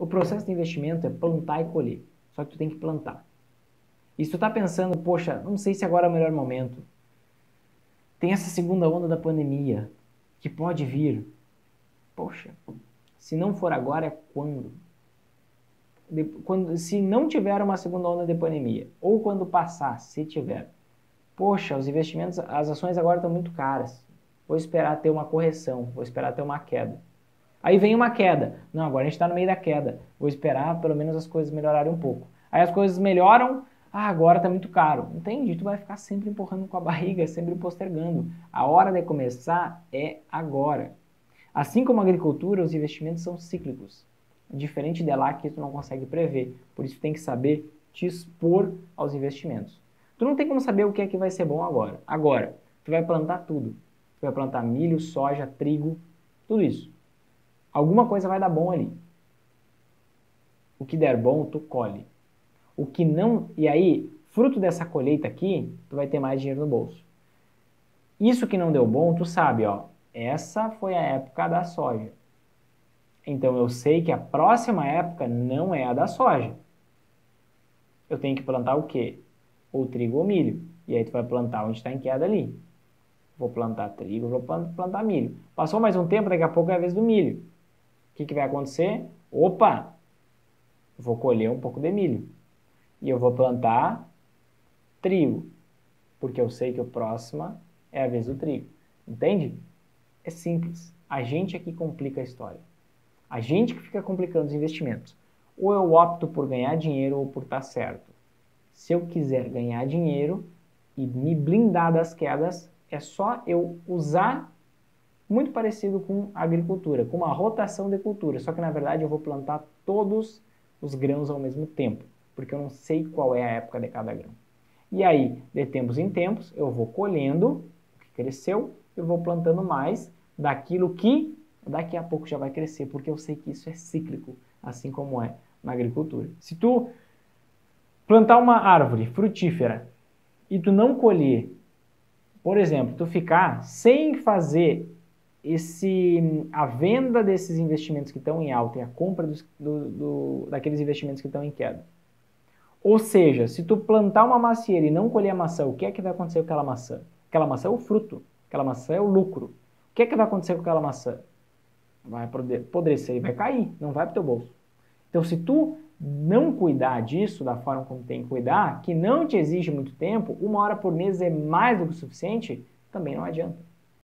O processo de investimento é plantar e colher. Só que tu tem que plantar. E se tu tá pensando, poxa, não sei se agora é o melhor momento. Tem essa segunda onda da pandemia que pode vir. Poxa, se não for agora, é quando? De, quando se não tiver uma segunda onda de pandemia, ou quando passar, se tiver. Poxa, os investimentos, as ações agora estão muito caras. Vou esperar ter uma correção, vou esperar ter uma queda. Aí vem uma queda. Não, agora a gente está no meio da queda. Vou esperar pelo menos as coisas melhorarem um pouco. Aí as coisas melhoram, ah, agora está muito caro. Entende? Tu vai ficar sempre empurrando com a barriga, sempre postergando. A hora de começar é agora. Assim como a agricultura, os investimentos são cíclicos. Diferente de lá que tu não consegue prever. Por isso tem que saber te expor aos investimentos. Tu não tem como saber o que é que vai ser bom agora. Agora, tu vai plantar tudo. Tu vai plantar milho, soja, trigo, tudo isso. Alguma coisa vai dar bom ali. O que der bom, tu colhe. O que não. E aí, fruto dessa colheita aqui, tu vai ter mais dinheiro no bolso. Isso que não deu bom, tu sabe, ó. Essa foi a época da soja. Então eu sei que a próxima época não é a da soja. Eu tenho que plantar o quê? Ou trigo ou milho. E aí tu vai plantar onde está em queda ali. Vou plantar trigo, vou plantar milho. Passou mais um tempo, daqui a pouco é a vez do milho. Que, que vai acontecer? Opa! Vou colher um pouco de milho e eu vou plantar trigo, porque eu sei que o próximo é a vez do trigo. Entende? É simples. A gente é que complica a história. A gente que fica complicando os investimentos. Ou eu opto por ganhar dinheiro ou por estar certo. Se eu quiser ganhar dinheiro e me blindar das quedas, é só eu usar muito parecido com a agricultura, com uma rotação de cultura, só que na verdade eu vou plantar todos os grãos ao mesmo tempo porque eu não sei qual é a época de cada grão. E aí, de tempos em tempos, eu vou colhendo o que cresceu, eu vou plantando mais daquilo que daqui a pouco já vai crescer, porque eu sei que isso é cíclico, assim como é na agricultura. Se tu plantar uma árvore frutífera e tu não colher, por exemplo, tu ficar sem fazer esse a venda desses investimentos que estão em alta e a compra dos, do, do, daqueles investimentos que estão em queda, ou seja, se tu plantar uma macieira e não colher a maçã, o que é que vai acontecer com aquela maçã? Aquela maçã é o fruto, aquela maçã é o lucro. O que é que vai acontecer com aquela maçã? Vai apodrecer e vai cair, não vai para o teu bolso. Então, se tu não cuidar disso da forma como tem que cuidar, que não te exige muito tempo, uma hora por mês é mais do que o suficiente, também não adianta.